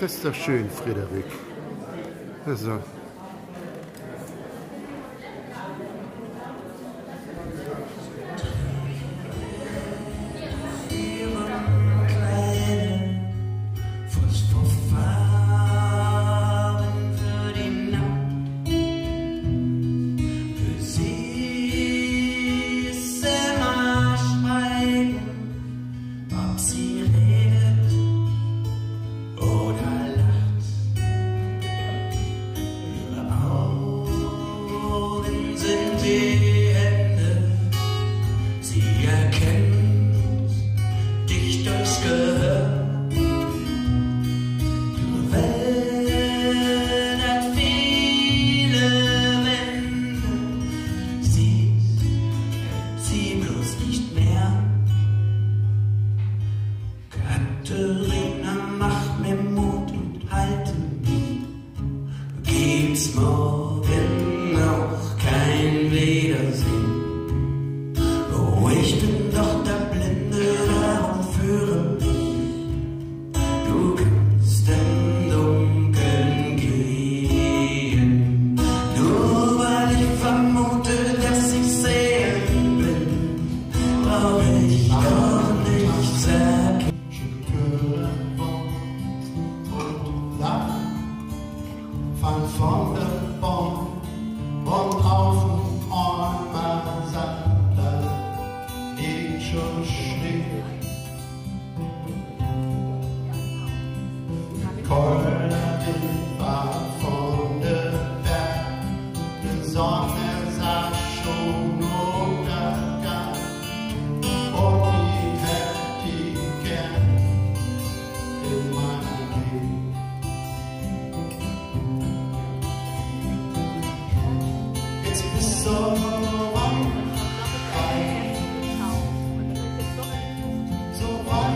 Das ist doch schön, Frederik. Also. uns nicht mehr. Könnte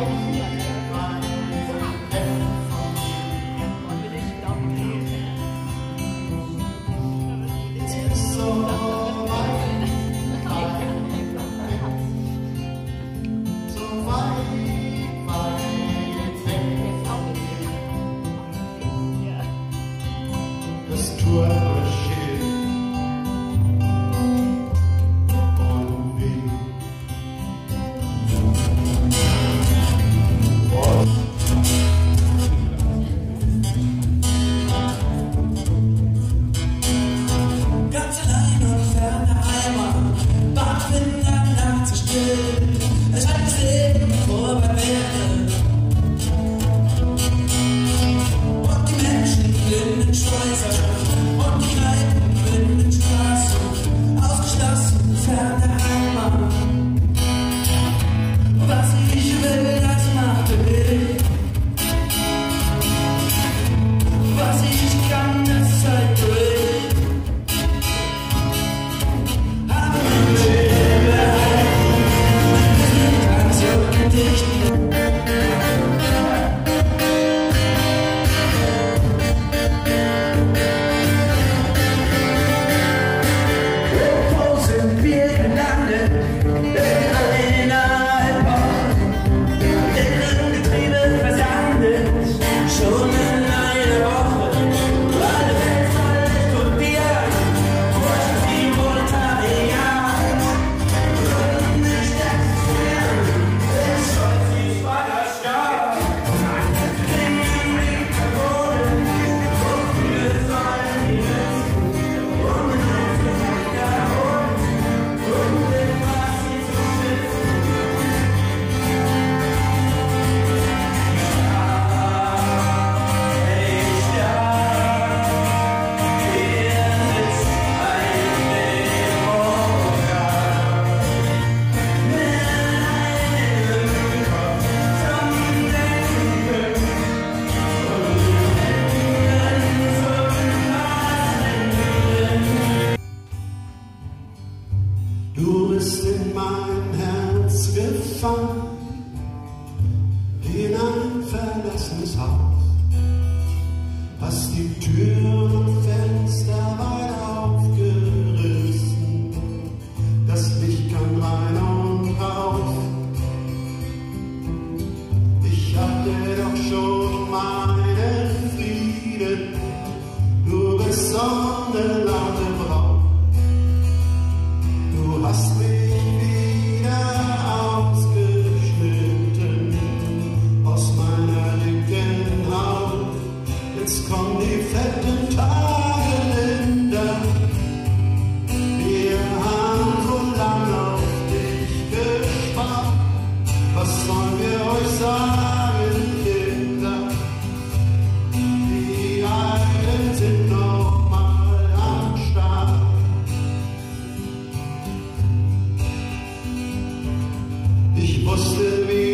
Thank you. fine, being unfair lessons hard. você me